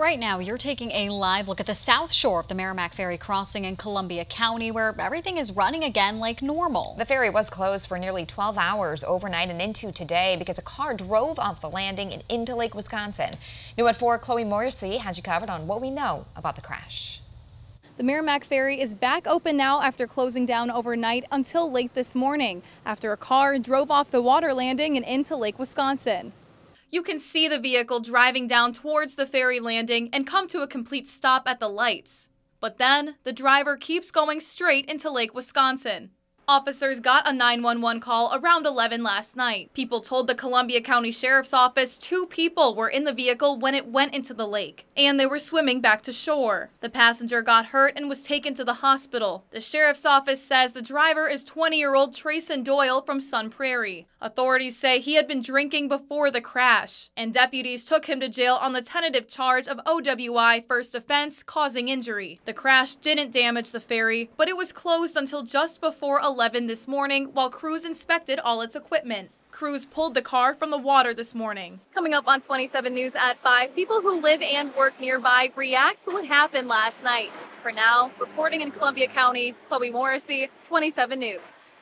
Right now, you're taking a live look at the south shore of the Merrimac Ferry crossing in Columbia County, where everything is running again like normal. The ferry was closed for nearly 12 hours overnight and into today because a car drove off the landing and into Lake Wisconsin. New at 4, Chloe Morrissey has you covered on what we know about the crash. The Merrimac Ferry is back open now after closing down overnight until late this morning after a car drove off the water landing and into Lake Wisconsin. You can see the vehicle driving down towards the ferry landing and come to a complete stop at the lights. But then the driver keeps going straight into Lake Wisconsin. Officers got a 911 call around 11 last night. People told the Columbia County Sheriff's Office two people were in the vehicle when it went into the lake, and they were swimming back to shore. The passenger got hurt and was taken to the hospital. The Sheriff's Office says the driver is 20-year-old Trayson Doyle from Sun Prairie. Authorities say he had been drinking before the crash, and deputies took him to jail on the tentative charge of OWI first offense causing injury. The crash didn't damage the ferry, but it was closed until just before 11 11 this morning while crews inspected all its equipment. Crews pulled the car from the water this morning. Coming up on 27 News at 5, people who live and work nearby react to what happened last night. For now, reporting in Columbia County, Chloe Morrissey, 27 News.